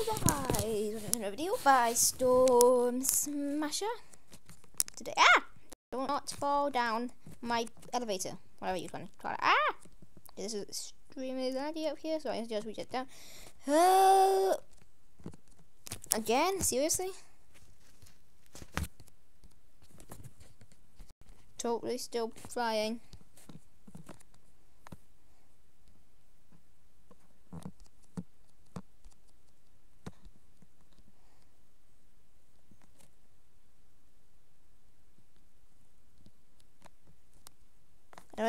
Another video by Storm Smasher. Today, ah! Do not fall down my elevator, whatever you want to call it. Ah! This is extremely laggy up here, so I just reach it down. Uh, again? Seriously? Totally still flying.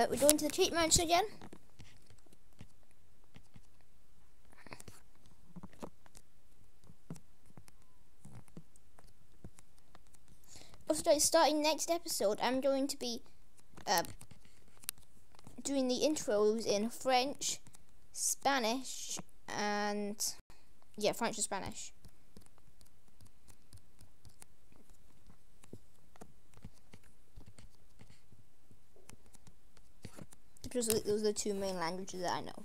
Alright, we're going to the cheat mansion again. Also, starting next episode, I'm going to be uh, doing the intros in French, Spanish, and yeah, French and Spanish. Those are the two main languages that I know.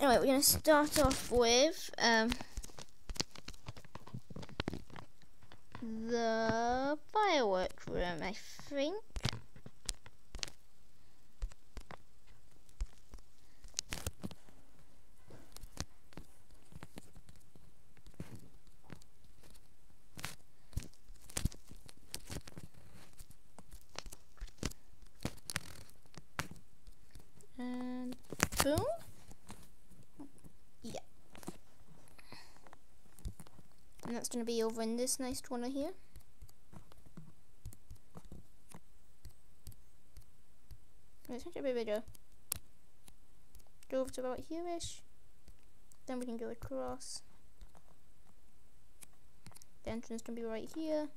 Anyway, we're going to start off with um, the firework room, I think. boom. Yeah. And that's going to be over in this nice corner here. It's such a bit bigger. Go over to about here-ish. Then we can go across. The entrance can be right here.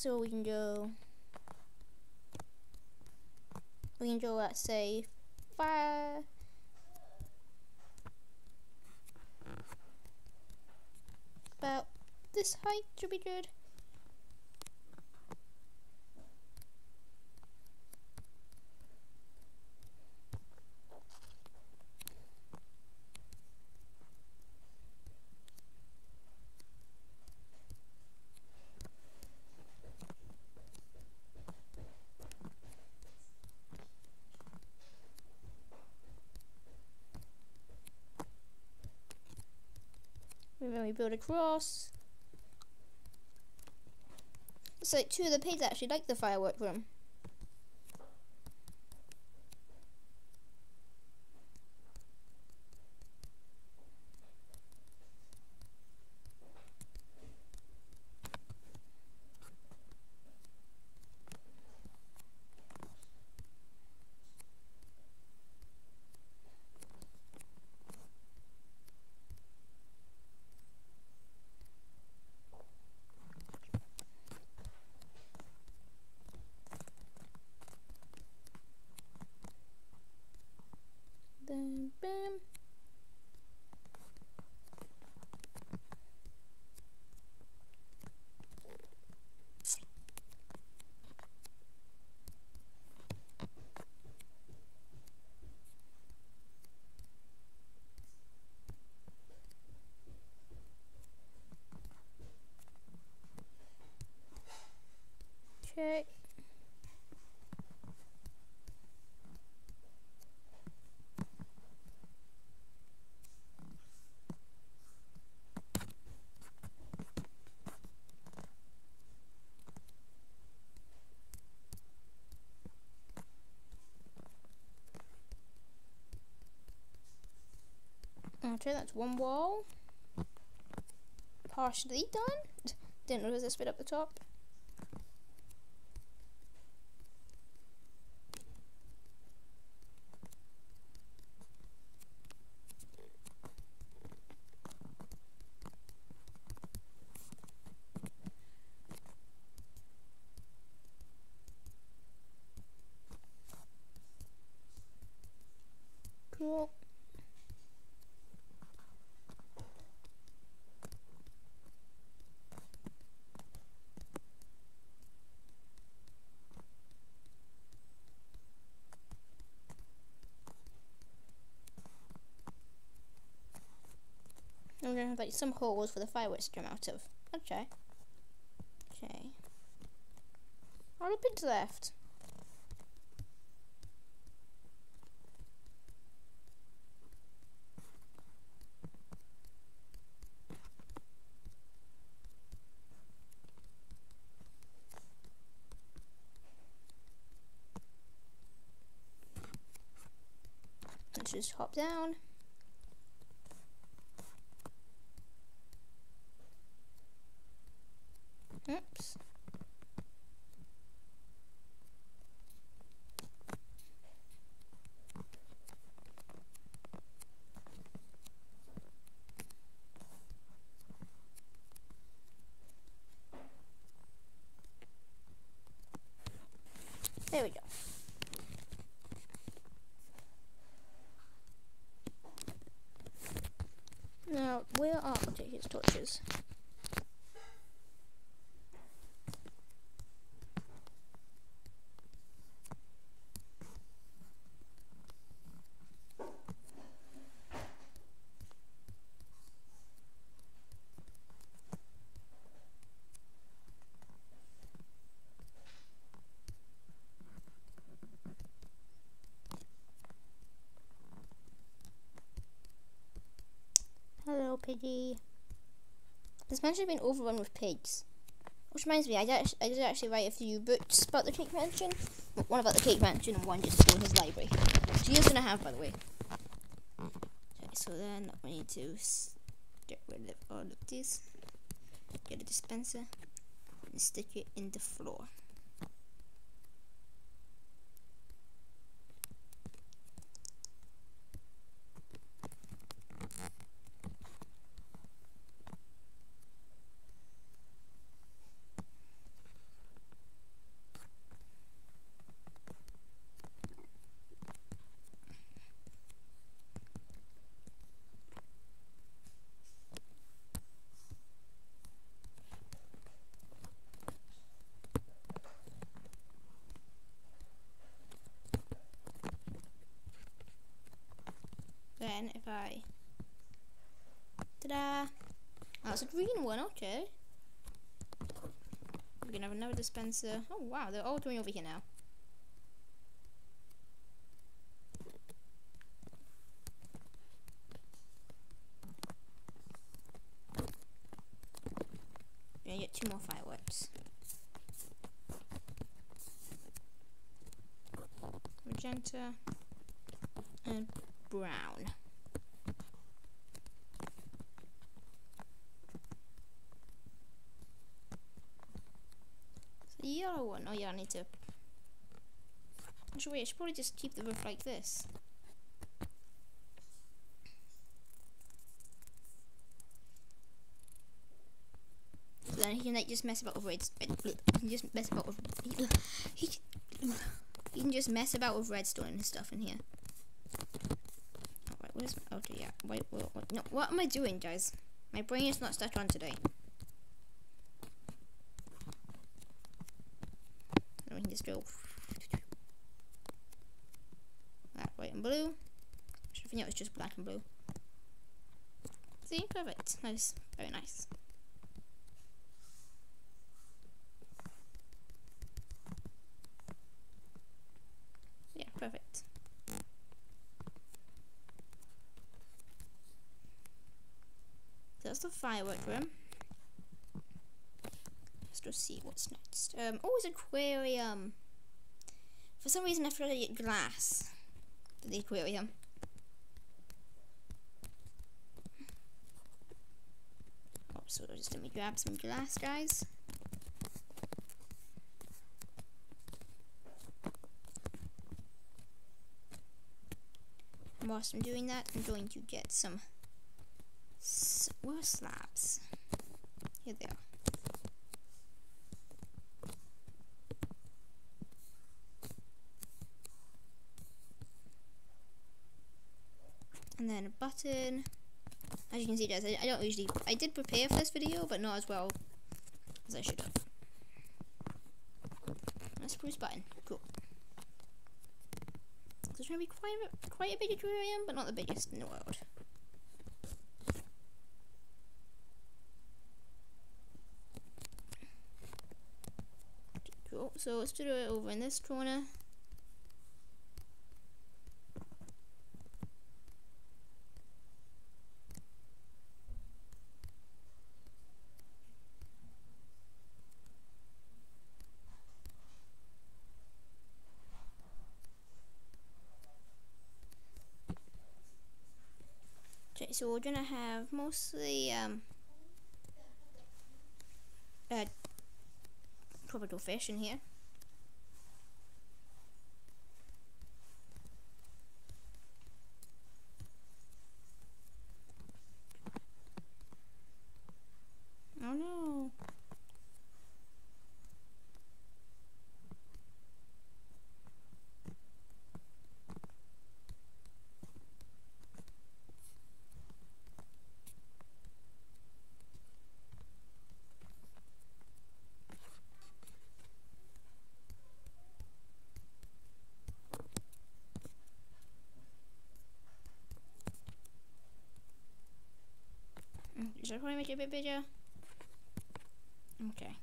So we can go. We can go at say five. About this height should be good. And then we build a cross. So two of the pigs actually like the firework room. Okay. That's one wall. Partially done. Didn't notice this bit up the top. Cool. I'm like some holes for the fireworks to come out of. Okay. Okay. All the pigs left. Let's just hop down. Oops. There we go. Now, where are his torches? This mansion has been overrun with pigs. Which reminds me, I did, I did actually write a few books about the Cake Mansion. One about the Cake Mansion and one just in his library. Which he is going to have, by the way. Okay, so then we need to get rid of all of these. Get a dispenser and stick it in the floor. If I ta-da! It's a green one. Okay. We're gonna have another dispenser. Oh wow, they're all doing over here now. We're Gonna get two more fireworks. Magenta and brown. So the yellow one, oh yeah, I need to... Actually, wait, I should probably just keep the roof like this. So then he can like just mess about with red. He can just mess about with. He, he, can just mess about with redstone and stuff in here. What is my, okay, yeah. Wait, wait, wait, no, what am I doing, guys? My brain is not stuck on today. And we can just go that white and blue. Should think it was just black and blue. See, perfect. Nice, very nice. Yeah, perfect. That's the firework room. Just see what's next. Um, oh, it's aquarium. For some reason, I forgot to get glass for the aquarium. Oh, so just let me grab some glass, guys. And whilst I'm doing that, I'm going to get some where slabs? Here they are. then a button. As you can see guys, I, don't usually, I did prepare for this video, but not as well as I should have. Let's press button, cool. There's going to be quite a, quite a big aquarium, but not the biggest in the world. Cool, so let's do it over in this corner. Okay, so we're gonna have mostly um, uh, tropical fish in here. Oh no. Should I probably make it a bit bigger? Okay.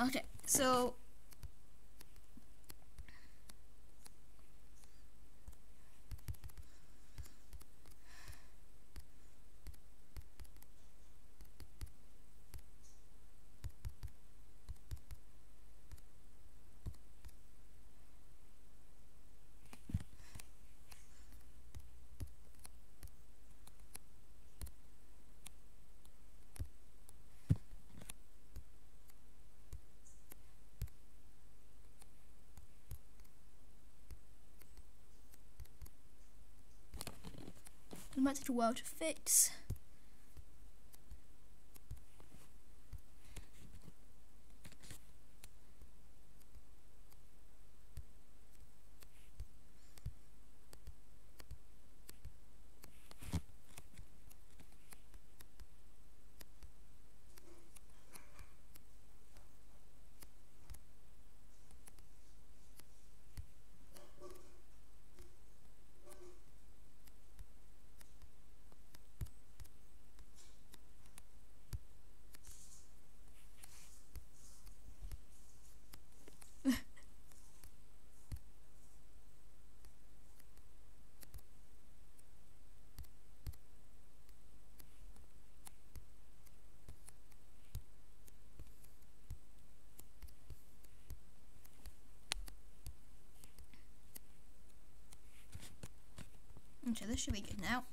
Okay, so might take a while to fix. This should be good now.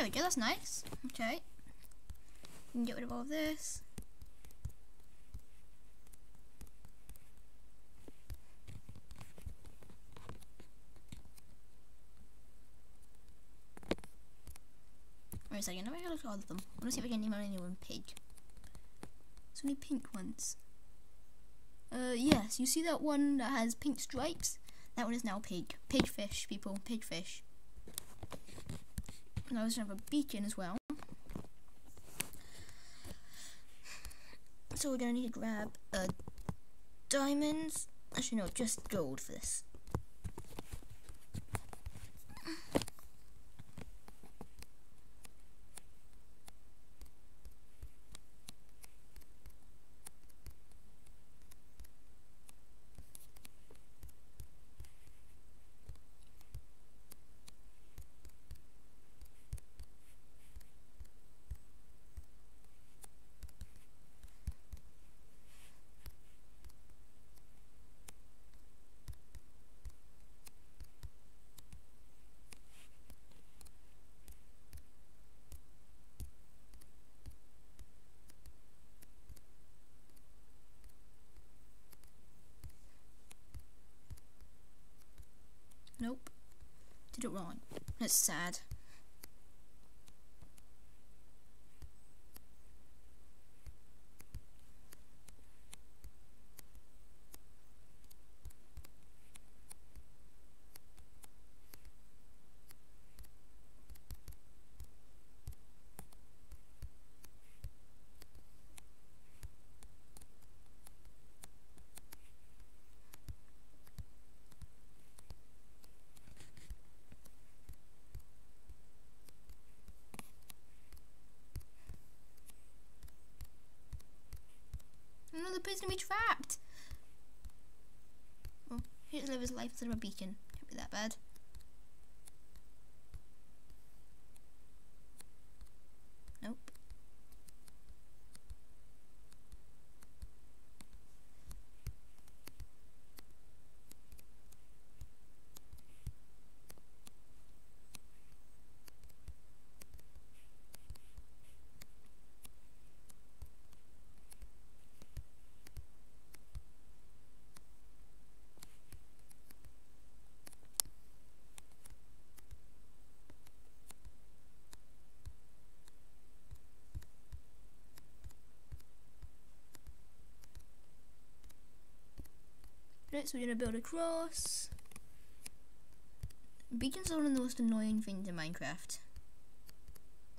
There we go, that's nice. Okay. You can get rid of all of this. Wait a second, let me look at all of them. I want to see if I can name anyone pig. So many pink ones. Uh, yes, you see that one that has pink stripes? That one is now pig. Pigfish, people. Pigfish. And I gonna have a beacon as well. So we're gonna need to grab uh, diamonds. Actually, no, just gold for this. Nope. Did it wrong. That's sad. Another person to be trapped. Oh, live his life instead of a beacon. Can't be that bad. Right, so we're gonna build a cross. Beacons are one of the most annoying things in Minecraft.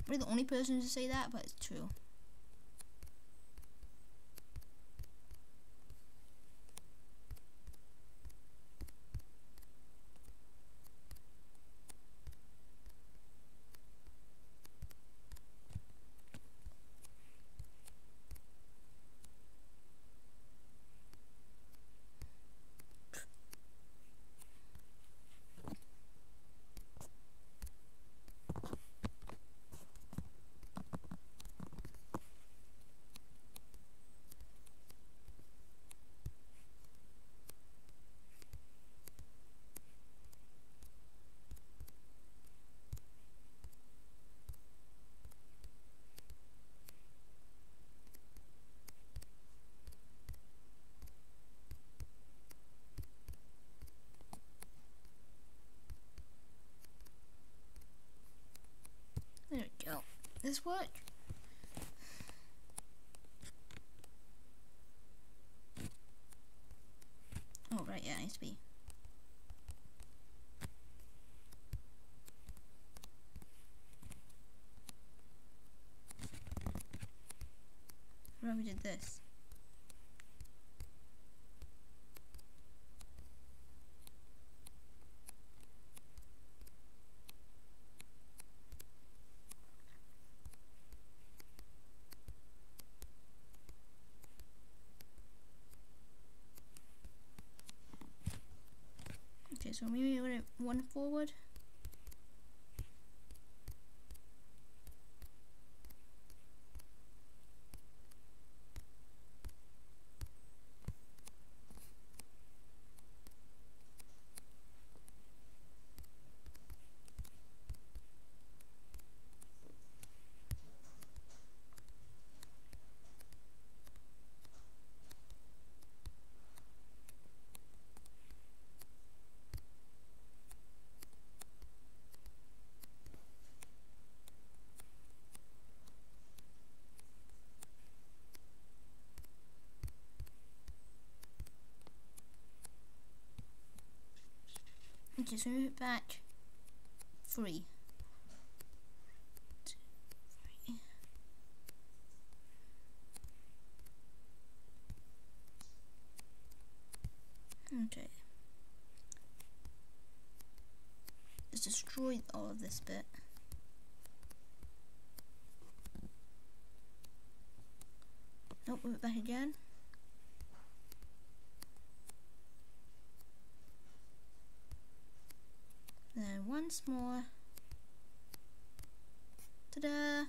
We're the only person to say that, but it's true. Work? Oh, right, yeah, it needs to be. Where we did this? So maybe one forward. Just move it back three. Okay. Just destroy all of this bit. Nope, move it back again. Then once more. Ta-da!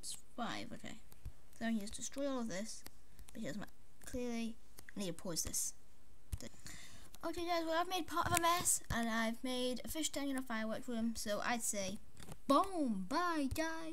It's five. Okay, so I can just destroy all of this because my clearly I need to pause this. Okay, guys. Well, I've made part of a mess, and I've made a fish tank and a fireworks room. So I'd say, boom, bye, guys.